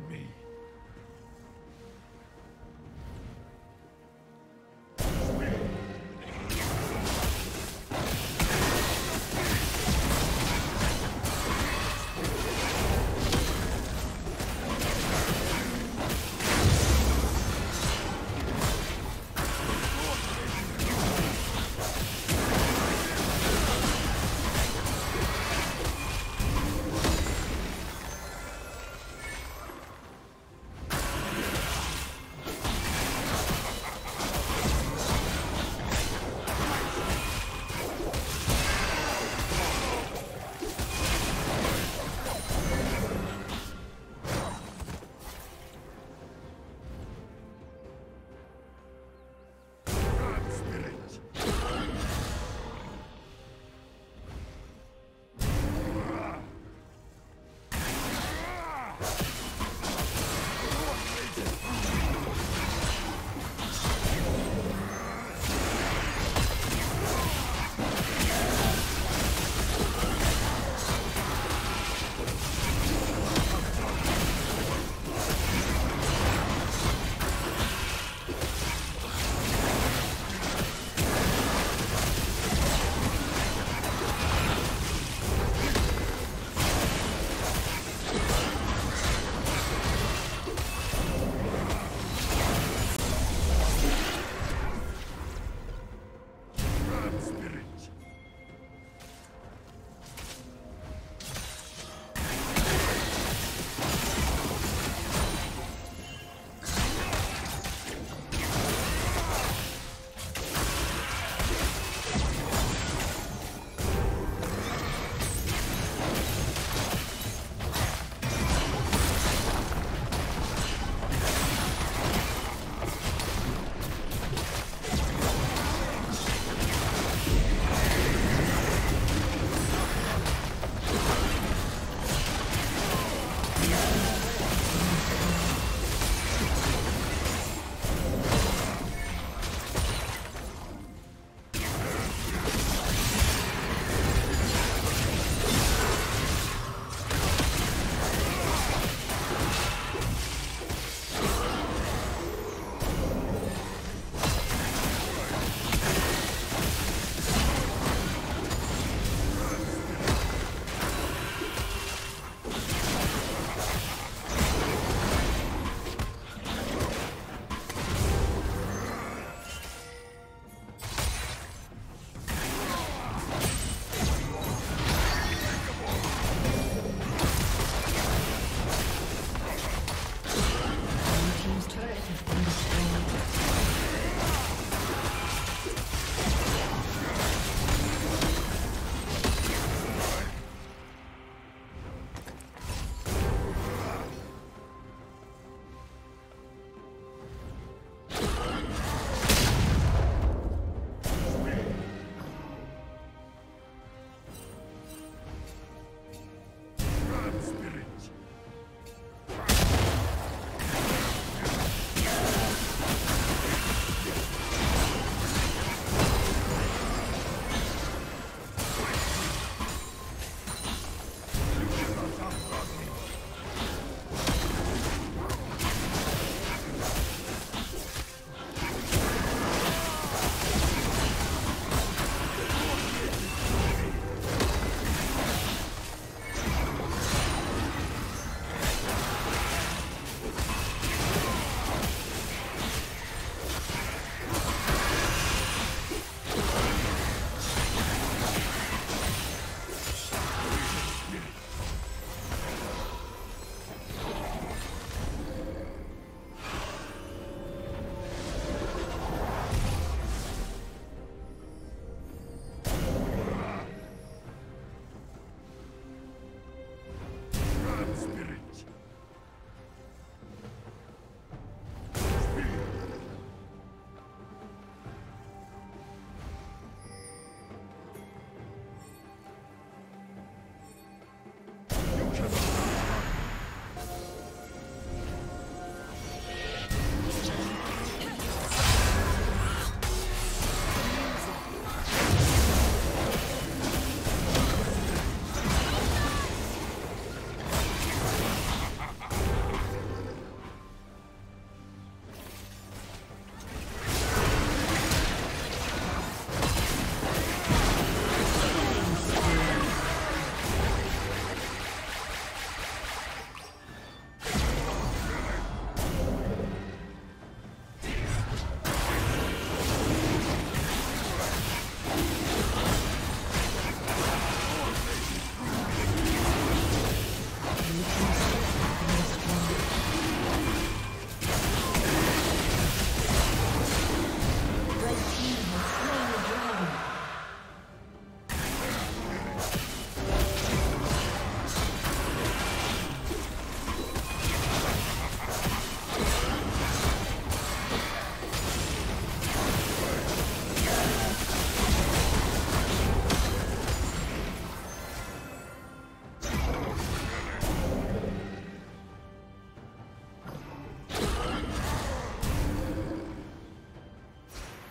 Outrun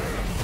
Yeah.